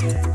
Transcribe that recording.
Yeah.